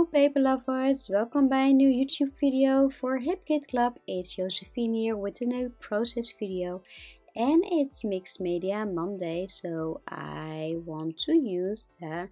Hallo paper lovers, welkom bij a new YouTube video voor HipKit Club. It's Josefine here with a new process video and it's Mixed Media Monday so I want to use the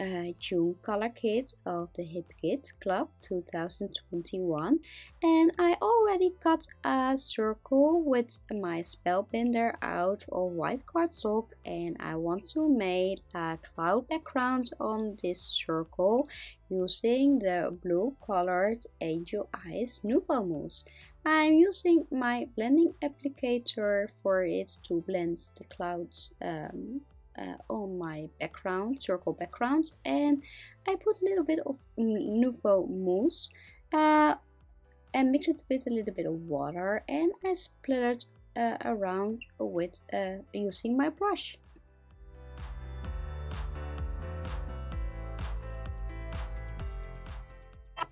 uh, June color kit of the Hip Kit Club 2021 and I already cut a circle with my spellbinder out of white cardstock and I want to make a cloud background on this circle using the blue colored Angel Eyes Nuvo Mousse. I'm using my blending applicator for it to blend the clouds um, uh, on my background, circle background, and I put a little bit of Nuvo mousse uh, and mix it with a little bit of water and I splattered uh, around with uh, using my brush.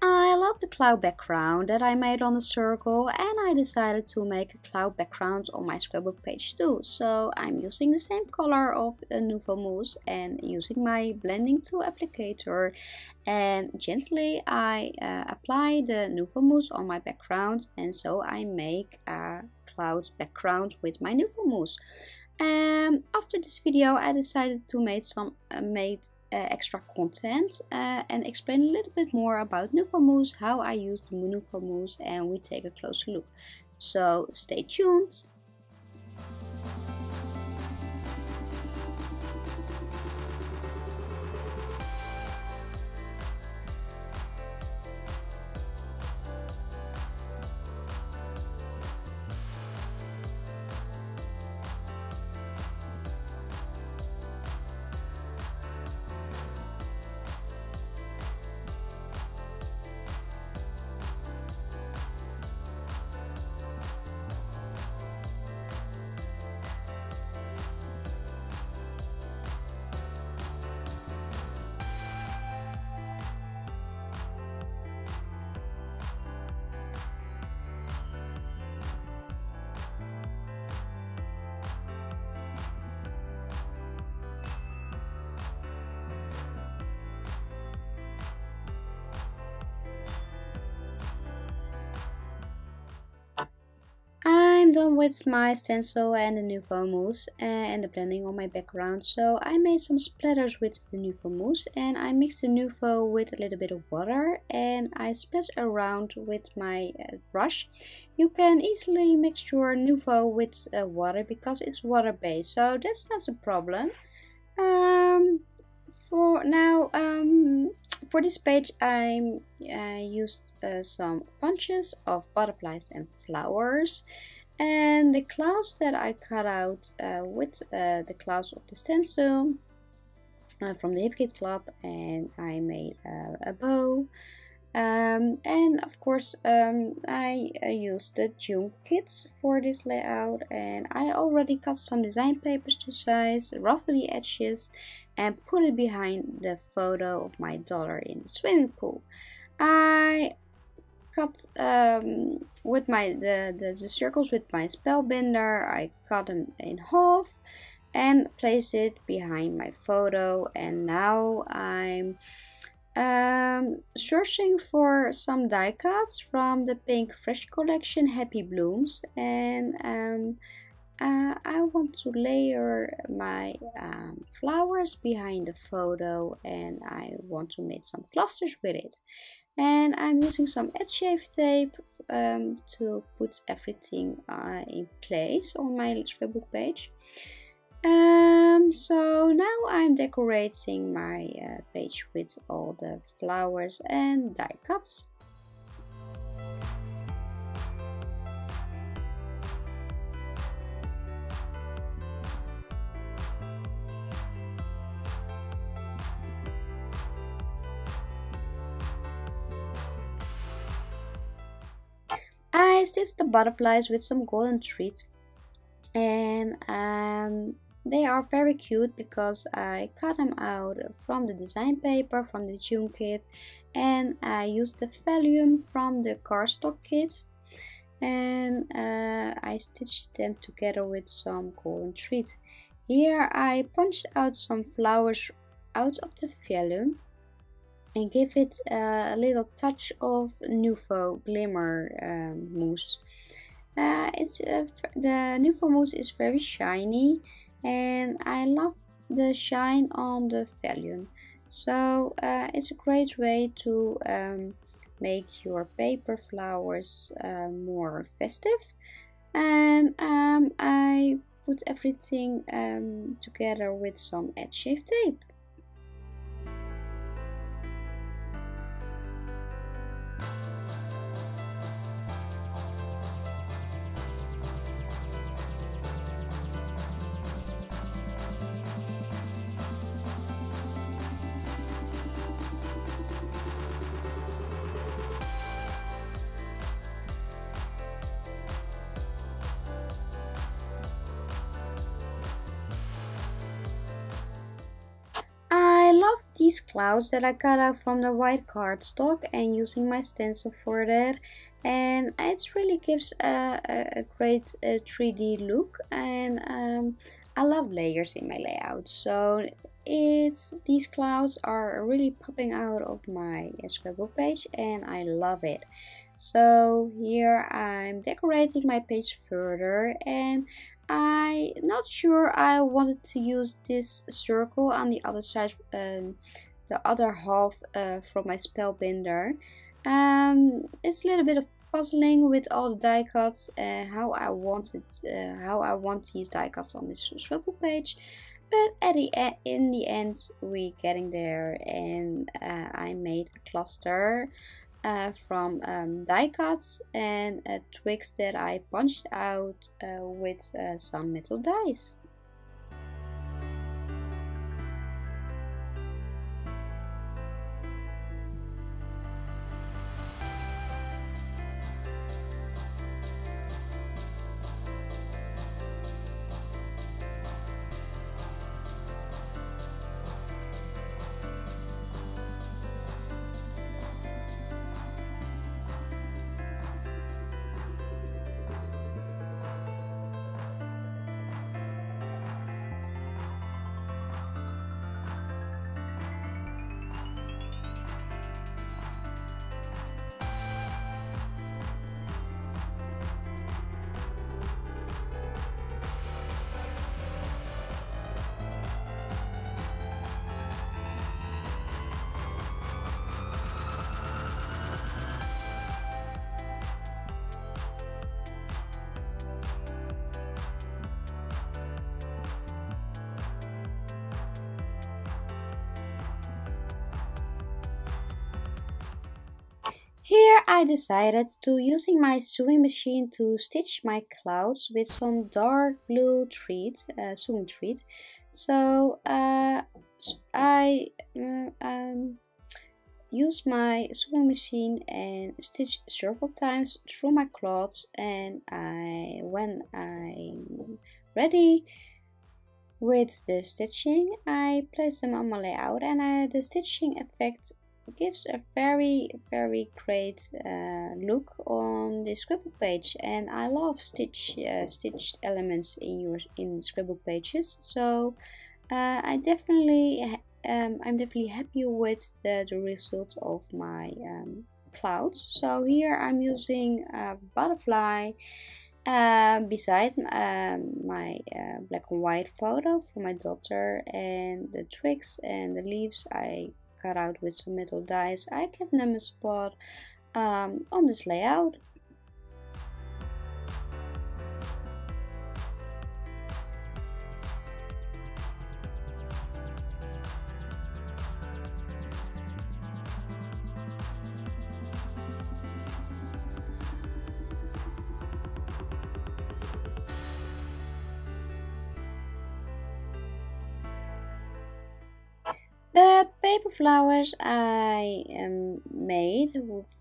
I love the cloud background that I made on the circle and I decided to make a cloud background on my scrapbook page too. So I'm using the same color of the Nuvo Mousse and using my blending tool applicator and gently I uh, apply the Nuvo Mousse on my background and so I make a cloud background with my Nuvo Mousse. Um, after this video I decided to make some uh, made extra content uh, and explain a little bit more about Nuvo how I use the Nuvo and we take a closer look. So stay tuned! With my stencil and the Nuvo Mousse and the blending on my background. So I made some splatters with the Nuvo Mousse and I mixed the Nuvo with a little bit of water and I splash around with my uh, brush. You can easily mix your Nuvo with uh, water because it's water based so that's not a problem. Um, for now um, for this page I uh, used uh, some bunches of butterflies and flowers and the clouds that I cut out uh, with uh, the clouds of the stencil uh, from the HipKit Club and I made a bow um, and of course um, I uh, used the June kits for this layout and I already cut some design papers to size, roughed the edges and put it behind the photo of my daughter in the swimming pool. I cut um, with my the, the, the, circles with my spellbinder I cut them in half and place it behind my photo. And now I'm um, searching for some die cuts from the pink fresh collection happy blooms. And um, uh, I want to layer my um, flowers behind the photo and I want to make some clusters with it and I'm using some adhesive tape um, to put everything uh, in place on my scrapbook page. Um, so now I'm decorating my uh, page with all the flowers and die cuts. I stitched the butterflies with some golden thread and um, they are very cute because I cut them out from the design paper from the June kit and I used the vellum from the cardstock kit and uh, I stitched them together with some golden thread. Here I punched out some flowers out of the vellum and give it a little touch of Nuvo Glimmer um, mousse. Uh, it's uh, the Nuvo mousse is very shiny and I love the shine on the vellum. So uh, it's a great way to um, make your paper flowers uh, more festive. And um, I put everything um, together with some adhesive tape. These clouds that I cut out from the white cardstock and using my stencil for that. And it really gives a, a, great 3D look. And um, I love layers in my layout. So it's these clouds are really popping out of my scrapbook page and I love it. So here I'm decorating my page further and I not sure I wanted to use this circle on the other side, um, the other half uh, from my spellbinder. Um, it's a little bit of puzzling with all the die cuts, uh, how I wanted, uh, how I want these die cuts on this swivel page. But at the end, in the end, we're getting there, and uh, I made a cluster uh, from um, die cuts and uh, twigs that I punched out uh, with uh, some metal dies. Here I decided to using my sewing machine to stitch my clouds with some dark blue thread, uh, sewing thread. So uh, I uh, um, use my sewing machine and stitch several times through my cloths and I when I'm ready with the stitching I place them on my layout and I, the stitching effect gives a very very great uh, look on the scribble page. And I love stitch uh, stitched elements in your in scribble pages. So uh, I definitely um, I'm definitely happy with the, the result of my um, clouds. So here I'm using a butterfly uh, beside um, my uh, black and white photo for my daughter. And the twigs and the leaves I cut out with some metal dies, I give them a spot um, on this layout. Flowers I um, made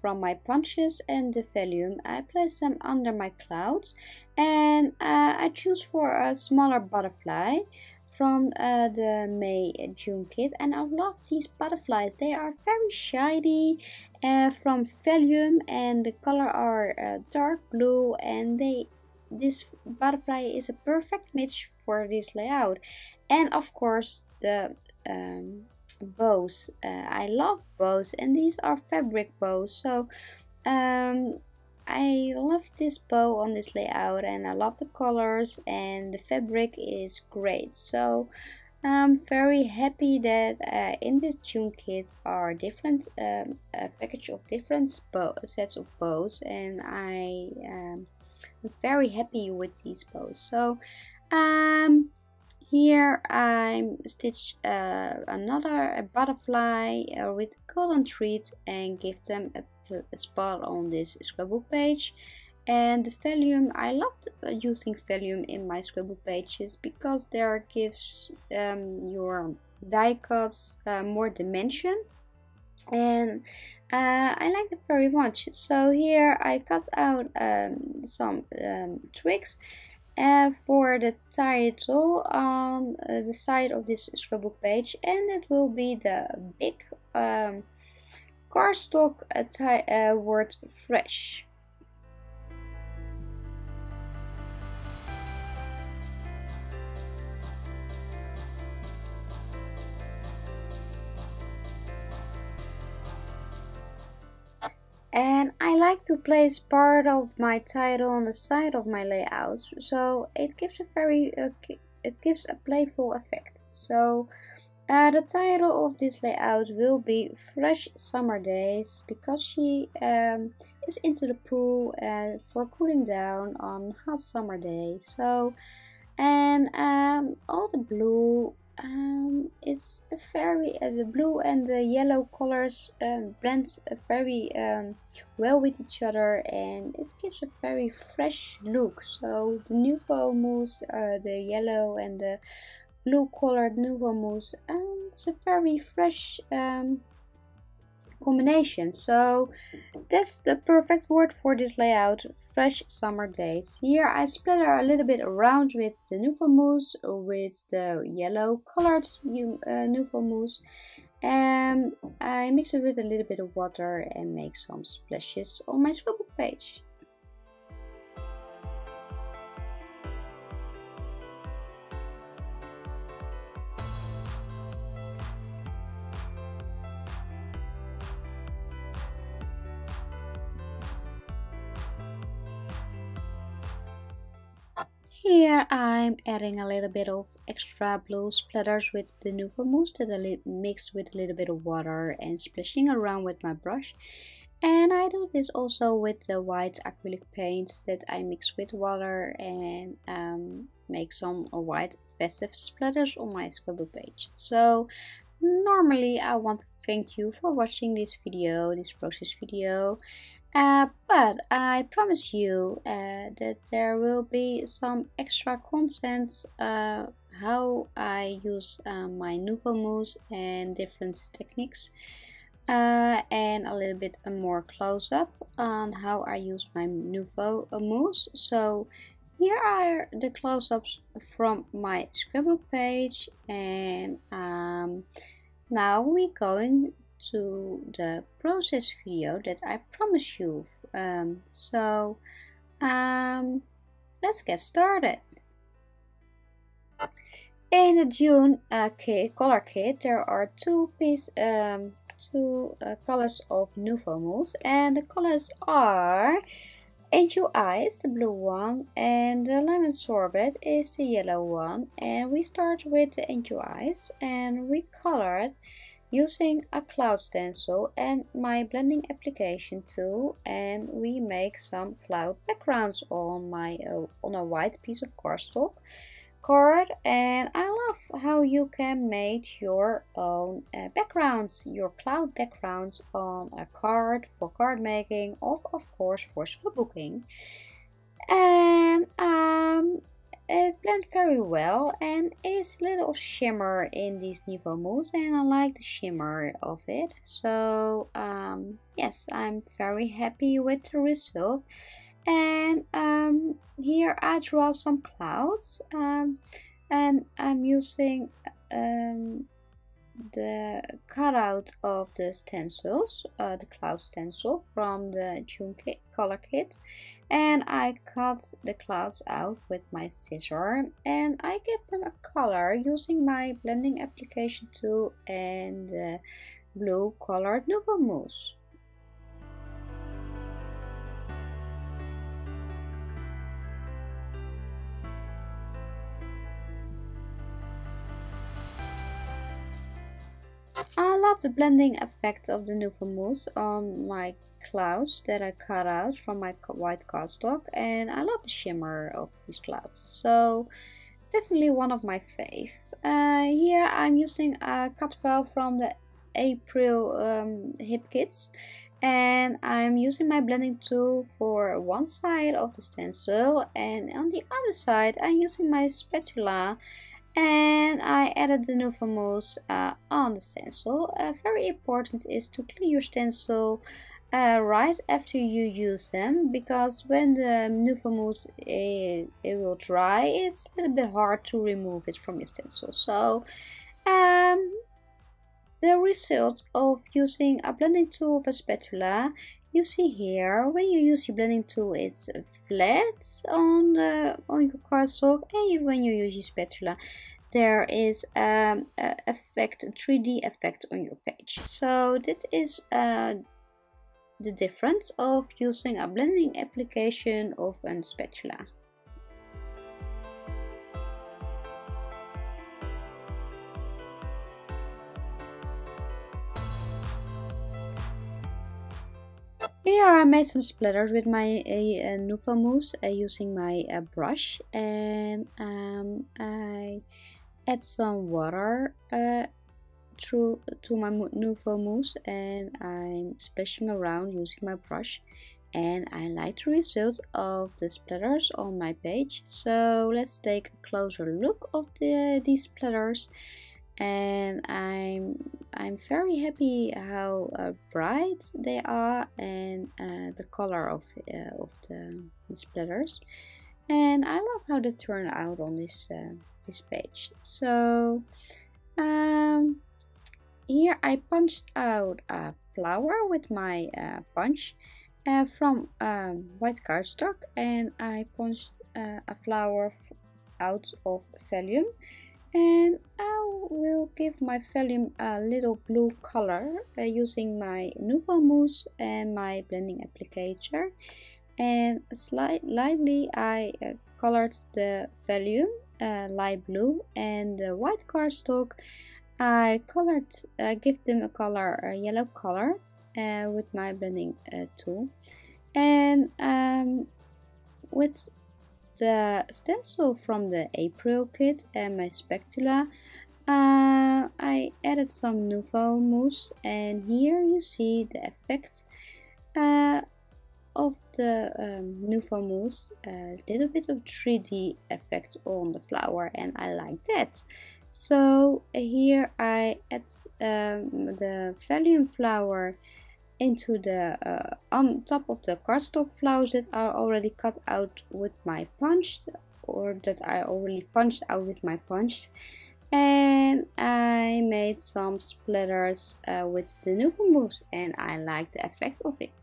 from my punches and the vellum, I place them under my clouds and uh, I choose for a smaller butterfly from uh, the May June kit. And I love these butterflies. They are very shiny uh, from vellum and the color are uh, dark blue and they this butterfly is a perfect match for this layout. And of course the um, bows. Uh, I love bows and these are fabric bows. So um, I love this bow on this layout and I love the colors and the fabric is great. So I'm very happy that uh, in this June kit are different um, a package of different bow, sets of bows and I um, am very happy with these bows. So um, here I'm stitched uh, another butterfly uh, with golden threads and give them a, a spot on this scrapbook page. And the vellum I love using vellum in my scrapbook pages because there gives um, your die cuts uh, more dimension. And uh, I like it very much. So here I cut out um, some um, twigs uh, for the title on uh, the side of this scrapbook page and it will be the big um, cardstock uh, word fresh and I like to place part of my title on the side of my layouts so it gives a very uh, it gives a playful effect. So uh, the title of this layout will be fresh summer days because she um, is into the pool uh, for cooling down on hot summer days. So and um, all the blue um, it's a very uh, the blue and the yellow colors um, blends very um, well with each other and it gives a very fresh look. So the Nuvo mousse uh, the yellow and the blue colored Nuvo mousse um, it's a very fresh um, combination. So that's the perfect word for this layout fresh summer days. Here I splatter a little bit around with the Nuvo mousse with the yellow colored uh, Nuvo mousse and I mix it with a little bit of water and make some splashes on my scrapbook page Here I'm adding a little bit of extra blue splatters with the that I mixed with a little bit of water and splashing around with my brush. And I do this also with the white acrylic paint that I mix with water and um, make some white festive splatters on my scrapbook page. So normally I want to thank you for watching this video, this process video. Uh, but I promise you uh, that there will be some extra content uh, how I use uh, my Nuvo mousse and different techniques uh, and a little bit more close-up on how I use my Nuvo mousse. So here are the close-ups from my scrapbook page and um, now we're going to the process video that I promised you. Um, so um, let's get started. In the June uh, kit, color kit, there are two piece, um, two uh, colors of Nuvo mousse, and the colors are Angel Eyes, the blue one, and the Lemon Sorbet is the yellow one. And we start with the Angel Eyes, and we colored using a cloud stencil and my blending application tool and we make some cloud backgrounds on my uh, on a white piece of cardstock card and I love how you can make your own uh, backgrounds, your cloud backgrounds on a card for card making or of course for scrapbooking. And um, it blends very well and is a little shimmer in these Nuvo mousse and I like the shimmer of it. So um, yes, I'm very happy with the result. And um, here I draw some clouds um, and I'm using um, the cutout of the stencils, uh, the cloud stencil from the June color kit and I cut the clouds out with my scissor and I give them a color using my blending application tool and the blue colored Nuvo Mousse. I love the blending effect of the Nuvo Mousse on my clouds that I cut out from my white cardstock and I love the shimmer of these clouds so definitely one of my fave. Uh, here I'm using a cut file from the April um, Hip Kits and I'm using my blending tool for one side of the stencil and on the other side I'm using my spatula and I added the Nuvo Mousse uh, on the stencil. Uh, very important is to clean your stencil uh, right after you use them because when the Nuvo Mousse it, it will dry it's a little bit hard to remove it from your stencil. So um, the result of using a blending tool of a spatula you see here when you use your blending tool it's flat on the on your cardstock and when you use your spatula there is um, a effect 3d effect on your page. So this is uh, the difference of using a blending application of a spatula. Here I made some splatters with my uh, Nuvo Mousse uh, using my uh, brush and um, I add some water uh, through to my Nuvo Mousse and I'm splashing around using my brush and I like the result of the splatters on my page. So let's take a closer look of the these splatters and I'm I'm very happy how uh, bright they are and uh, the color of uh, of the, the, splatters. And I love how they turn out on this uh, this page. So um, here I punched out a flower with my uh, punch uh, from um, white cardstock and I punched uh, a flower out of vellum and I will give my vellum a little blue color uh, using my Nuvo Mousse and my blending applicator. And slightly I uh, colored the vellum uh, light blue and the white cardstock I colored, I give them a color, a yellow color uh, with my blending uh, tool. And um, with the stencil from the April kit and my spatula, uh, I added some Nuvo Mousse and here you see the effects uh, of the um, Nuvo Mousse, a little bit of 3D effect on the flower and I like that. So here I add um, the vellum flower into the uh, on top of the cardstock flowers that are already cut out with my punch or that I already punched out with my punch and I made some splatters uh, with the Mousse and I like the effect of it.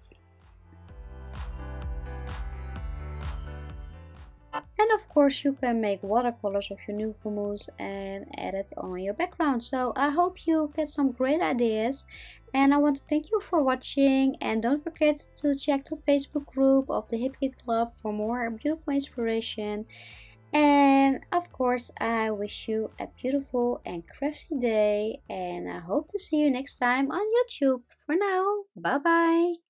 And of course you can make watercolors of your new Mousse and add it on your background. So I hope you get some great ideas and I want to thank you for watching and don't forget to check the Facebook group of the Hip Kit Club for more beautiful inspiration. And of course I wish you a beautiful and crafty day and I hope to see you next time on YouTube. For now, bye bye!